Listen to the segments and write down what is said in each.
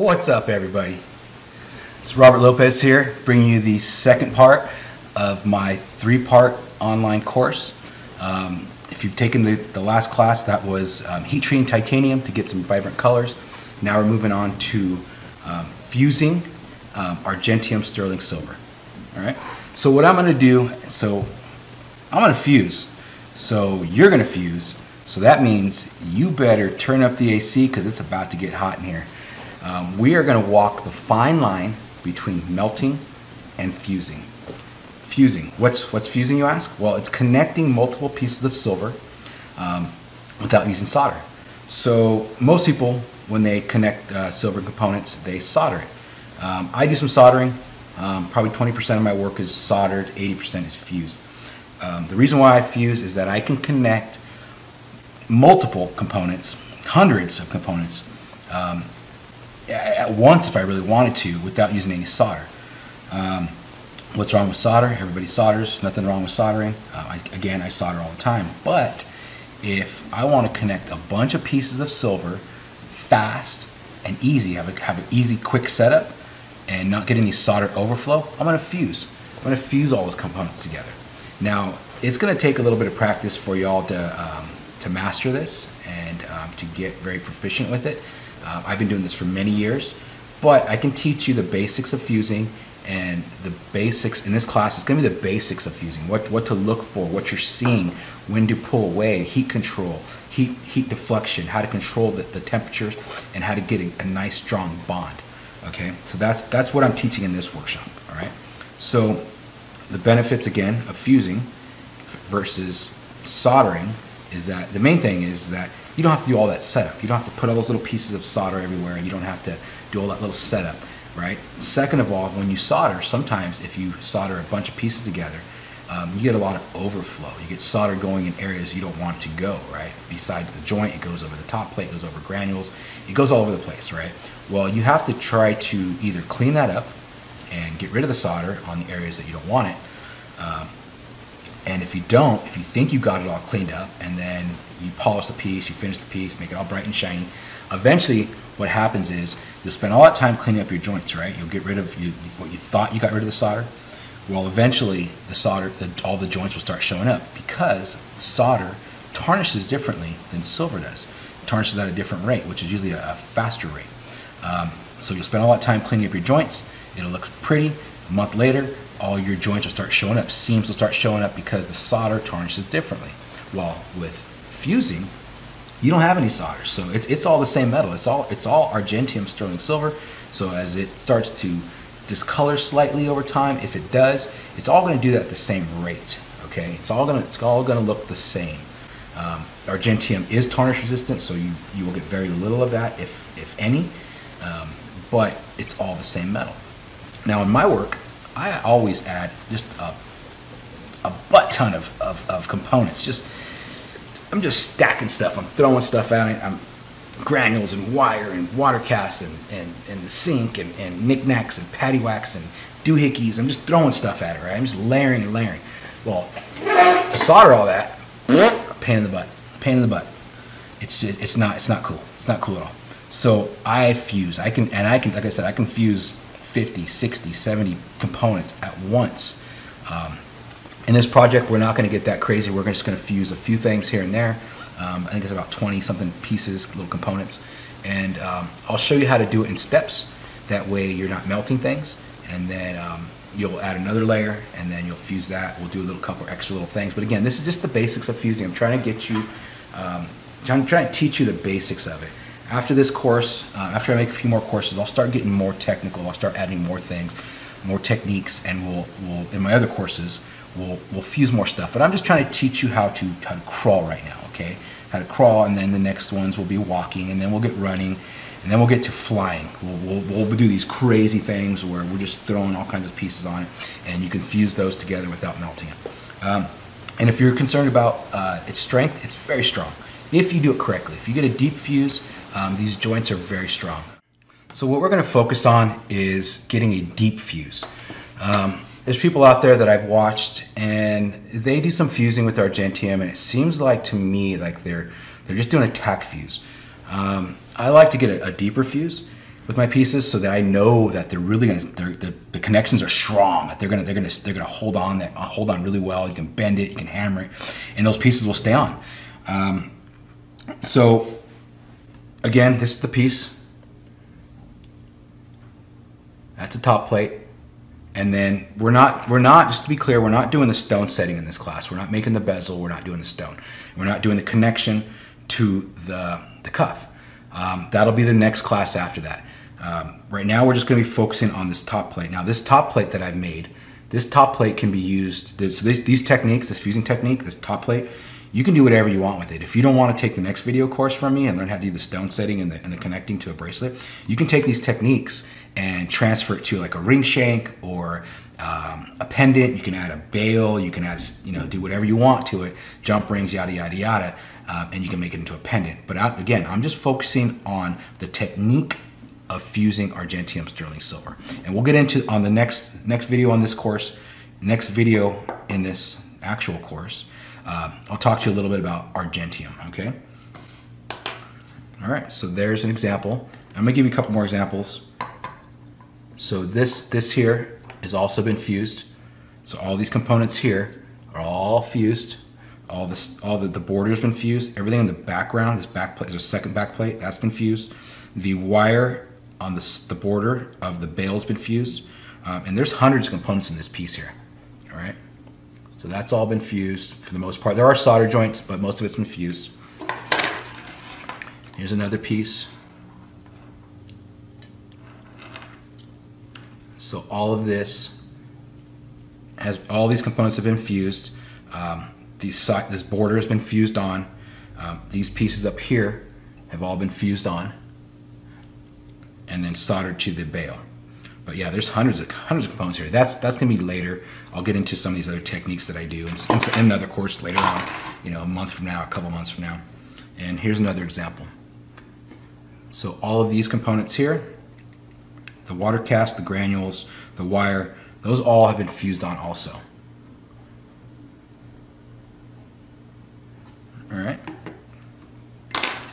What's up, everybody? It's Robert Lopez here, bringing you the second part of my three-part online course. Um, if you've taken the, the last class, that was um, heat treating titanium to get some vibrant colors. Now we're moving on to um, fusing um, argentium sterling silver. All right. So what I'm going to do, so I'm going to fuse. So you're going to fuse. So that means you better turn up the AC because it's about to get hot in here. Um, we are going to walk the fine line between melting and fusing. Fusing. What's, what's fusing, you ask? Well, it's connecting multiple pieces of silver um, without using solder. So most people, when they connect uh, silver components, they solder it. Um, I do some soldering. Um, probably 20% of my work is soldered, 80% is fused. Um, the reason why I fuse is that I can connect multiple components, hundreds of components, um, at once if I really wanted to without using any solder. Um, what's wrong with solder? Everybody solders, nothing wrong with soldering. Uh, I, again, I solder all the time. But if I want to connect a bunch of pieces of silver fast and easy, have, a, have an easy, quick setup, and not get any solder overflow, I'm going to fuse. I'm going to fuse all those components together. Now, it's going to take a little bit of practice for y'all to, um, to master this and um, to get very proficient with it. Um, I've been doing this for many years, but I can teach you the basics of fusing and the basics in this class is going to be the basics of fusing. What what to look for what you're seeing when to pull away heat control heat heat deflection how to control the, the temperatures and how to get a, a nice strong bond okay? So that's that's what I'm teaching in this workshop all right? So the benefits again of fusing versus soldering is that the main thing is that you don't have to do all that setup. You don't have to put all those little pieces of solder everywhere. and You don't have to do all that little setup, right? Second of all, when you solder, sometimes if you solder a bunch of pieces together, um, you get a lot of overflow. You get solder going in areas you don't want it to go, right? Besides the joint, it goes over the top plate, it goes over granules, it goes all over the place, right? Well, you have to try to either clean that up and get rid of the solder on the areas that you don't want it, um, and if you don't, if you think you got it all cleaned up and then you polish the piece, you finish the piece, make it all bright and shiny, eventually what happens is you'll spend all that time cleaning up your joints, right? You'll get rid of you, what you thought you got rid of the solder. Well, eventually the solder, the, all the joints will start showing up because solder tarnishes differently than silver does. It tarnishes at a different rate, which is usually a, a faster rate. Um, so you'll spend all that time cleaning up your joints. It'll look pretty. A month later, all your joints will start showing up. Seams will start showing up because the solder tarnishes differently. Well, with fusing, you don't have any solder, so it's, it's all the same metal. It's all it's all argentium sterling silver. So as it starts to discolor slightly over time, if it does, it's all going to do that at the same rate. Okay, it's all going to it's all going to look the same. Um, argentium is tarnish resistant, so you you will get very little of that, if if any. Um, but it's all the same metal. Now in my work, I always add just a, a butt ton of, of, of components. Just I'm just stacking stuff. I'm throwing stuff out. I'm granules and wire and water cast and, and, and the sink and, and knickknacks and patty and doohickeys. I'm just throwing stuff at it, right? I'm just layering and layering. Well, to solder all that, pain in the butt. Pain in the butt. It's just, it's not it's not cool. It's not cool at all. So I fuse. I can and I can like I said I can fuse 50, 60, 70 components at once. Um, in this project, we're not going to get that crazy. We're just going to fuse a few things here and there. Um, I think it's about 20 something pieces, little components. And um, I'll show you how to do it in steps. That way you're not melting things. And then um, you'll add another layer and then you'll fuse that. We'll do a little couple extra little things. But again, this is just the basics of fusing. I'm trying to get you, um, I'm trying to teach you the basics of it after this course, uh, after I make a few more courses, I'll start getting more technical. I'll start adding more things, more techniques, and we'll, we'll in my other courses, we'll, we'll fuse more stuff. But I'm just trying to teach you how to, how to crawl right now, okay? How to crawl, and then the next ones will be walking, and then we'll get running, and then we'll get to flying. We'll, we'll, we'll do these crazy things where we're just throwing all kinds of pieces on it, and you can fuse those together without melting it. Um, and if you're concerned about uh, its strength, it's very strong. If you do it correctly, if you get a deep fuse, um, these joints are very strong. So what we're going to focus on is getting a deep fuse. Um, there's people out there that I've watched and they do some fusing with argentium and it seems like to me like they're they're just doing a tack fuse. Um, I like to get a, a, deeper fuse. with my pieces so that I know that they're really gonna they're, the, the connections are strong. That they're gonna they're gonna they're gonna hold on that uh, hold on really well. You can bend it, you can hammer it, and those pieces will stay on. Um, so again, this is the piece. That's a top plate. And then we're not, we're not, just to be clear, we're not doing the stone setting in this class. We're not making the bezel, we're not doing the stone. We're not doing the connection to the, the cuff. Um, that'll be the next class after that. Um, right now we're just gonna be focusing on this top plate. Now this top plate that I've made, this top plate can be used, this, this, these techniques, this fusing technique, this top plate, you can do whatever you want with it. If you don't want to take the next video course from me and learn how to do the stone setting and the, and the connecting to a bracelet, you can take these techniques and transfer it to like a ring shank or um, a pendant. You can add a bail. You can add, you know, do whatever you want to it. Jump rings, yada yada yada, um, and you can make it into a pendant. But I, again, I'm just focusing on the technique of fusing argentium sterling silver, and we'll get into on the next next video on this course, next video in this actual course. Uh, I'll talk to you a little bit about argentium. Okay. All right. So there's an example. I'm gonna give you a couple more examples. So this, this here has also been fused. So all these components here are all fused. All this, all the, the border's been fused. Everything in the background, this back plate, there's a second back plate, that's been fused. The wire on the, the border of the bail's been fused. Um, and there's hundreds of components in this piece here, all right? So that's all been fused for the most part. There are solder joints, but most of it's been fused. Here's another piece. So all of this has all these components have been fused. Um, these this border has been fused on. Um, these pieces up here have all been fused on and then soldered to the bail. But yeah, there's hundreds of hundreds of components here. That's that's gonna be later. I'll get into some of these other techniques that I do in, in another course later on. You know, a month from now, a couple months from now. And here's another example. So all of these components here the water cast, the granules, the wire, those all have been fused on also. All right.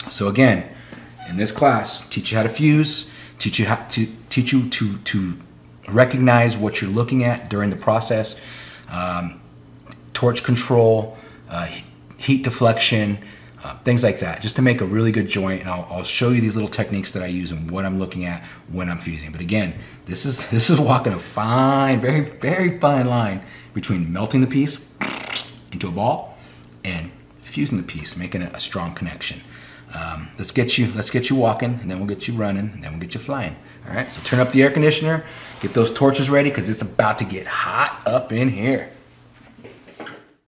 So again, in this class, teach you how to fuse, teach you how to teach you to to recognize what you're looking at during the process, um, torch control, uh, heat deflection, uh, things like that, just to make a really good joint. And I'll, I'll, show you these little techniques that I use and what I'm looking at when I'm fusing. But again, this is this is walking a fine, very very fine line between melting the piece into a ball and fusing the piece, making a, a strong connection. Um, let's get you let's get you walking, and then we'll get you running, and then we'll get you flying. All right. So turn up the air conditioner, get those torches ready, because it's about to get hot up in here.